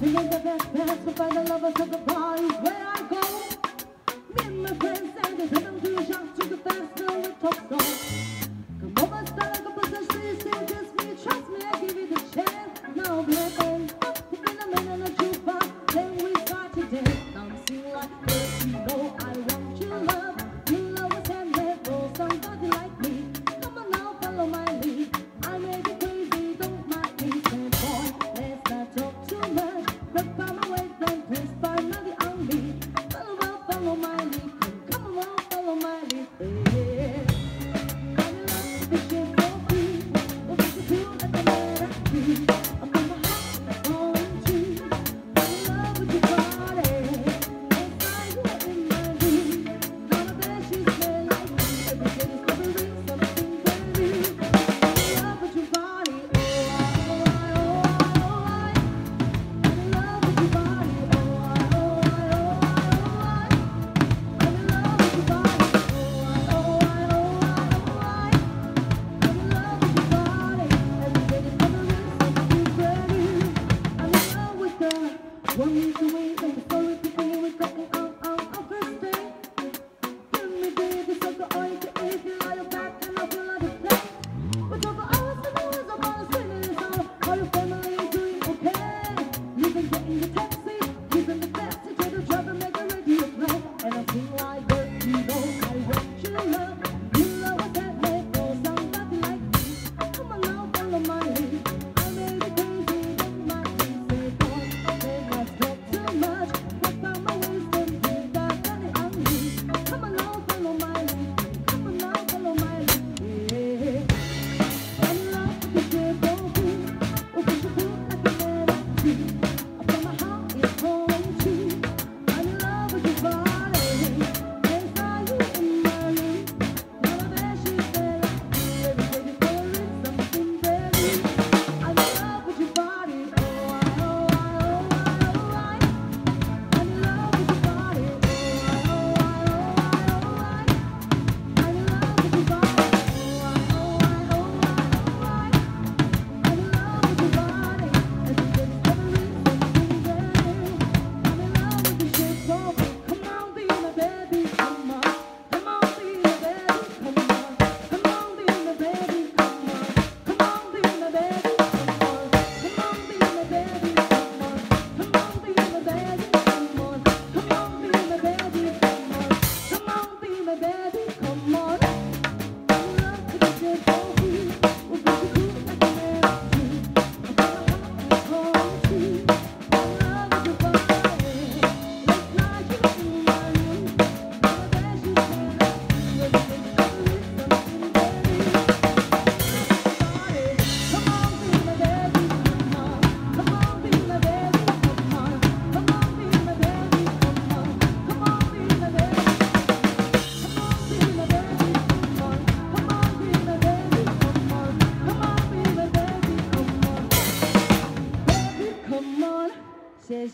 We make the best plans to find the lovers of the party where I go. Me and my friends and the to the. One, two,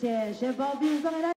谢谢包斌送给大家。